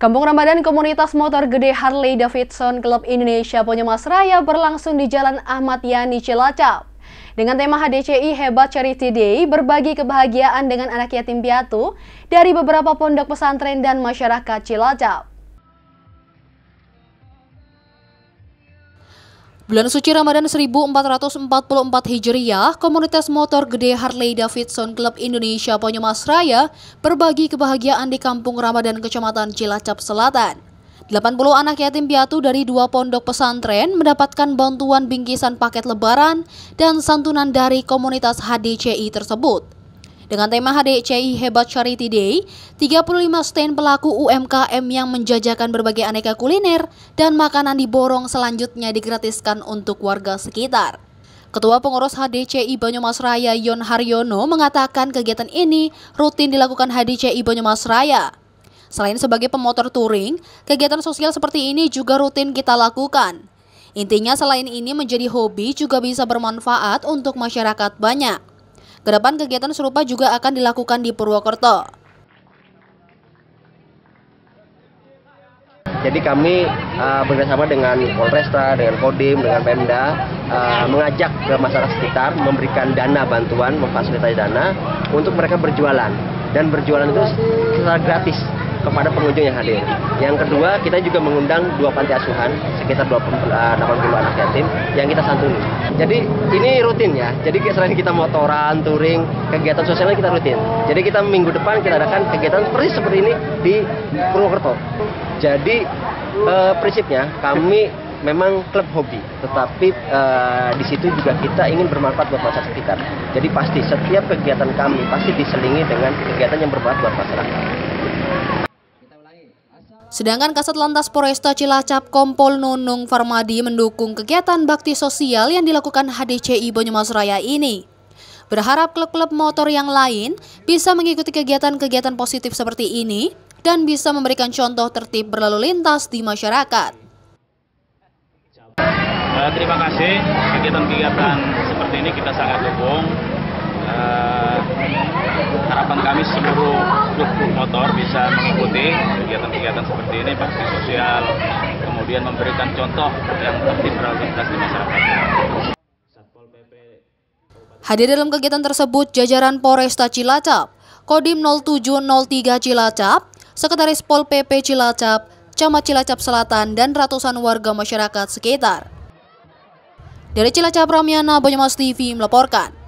Kampung Ramadan Komunitas Motor Gede Harley Davidson Club Indonesia Ponyemas Raya berlangsung di Jalan Ahmad Yani Cilacap. Dengan tema HDCI Hebat Charity Day, berbagi kebahagiaan dengan anak yatim piatu dari beberapa pondok pesantren dan masyarakat Cilacap. Bulan suci Ramadan 1444 Hijriah, komunitas motor gede Harley Davidson Club Indonesia Ponyemas Raya berbagi kebahagiaan di Kampung Ramadan Kecamatan Cilacap Selatan. 80 anak yatim piatu dari dua pondok pesantren mendapatkan bantuan bingkisan paket lebaran dan santunan dari komunitas HDCI tersebut. Dengan tema HDCI Hebat Charity Day, 35 stand pelaku UMKM yang menjajakan berbagai aneka kuliner dan makanan diborong selanjutnya digratiskan untuk warga sekitar. Ketua Pengurus HDCI Banyumas Raya Yon Haryono mengatakan kegiatan ini rutin dilakukan HDCI Banyumas Raya. Selain sebagai pemotor touring, kegiatan sosial seperti ini juga rutin kita lakukan. Intinya selain ini menjadi hobi juga bisa bermanfaat untuk masyarakat banyak. Ke depan kegiatan serupa juga akan dilakukan di Purwokerto. Jadi kami uh, bekerjasama dengan Polresta, dengan Kodim, dengan Pemda uh, mengajak ke masyarakat sekitar memberikan dana bantuan, memfasilitasi dana untuk mereka berjualan dan berjualan itu secara gratis kepada pengunjung yang hadir. Yang kedua, kita juga mengundang dua panti asuhan, sekitar 80 eh, anak yatim yang kita santuni. Jadi ini rutin ya. Jadi selain kita motoran, touring, kegiatan sosialnya kita rutin. Jadi kita minggu depan kita adakan kegiatan seperti seperti ini di Purwokerto. Jadi eh, prinsipnya kami memang klub hobi, tetapi uh, di situ juga kita ingin bermanfaat buat masyarakat sekitar. Jadi pasti setiap kegiatan kami pasti diselingi dengan kegiatan yang bermanfaat buat masyarakat. Sedangkan Kasat Lantas Poresta Cilacap Kompol Nunung Farmadi mendukung kegiatan bakti sosial yang dilakukan HDCI Banyumas Raya ini. Berharap klub-klub motor yang lain bisa mengikuti kegiatan-kegiatan positif seperti ini dan bisa memberikan contoh tertib berlalu lintas di masyarakat. Uh, terima kasih kegiatan-kegiatan seperti ini kita sangat dukung. Uh, harapan kami seluruh klub motor bisa mengikuti kegiatan-kegiatan seperti ini, bakti sosial, kemudian memberikan contoh yang tertib berlalu lintas di masyarakat. Hadir dalam kegiatan tersebut jajaran Polresta Cilacap, Kodim 0703 Cilacap, Sekretaris Pol PP Cilacap, Camat Cilacap Selatan, dan ratusan warga masyarakat sekitar. Dari Cilacap, Ramiana Banyumas TV melaporkan.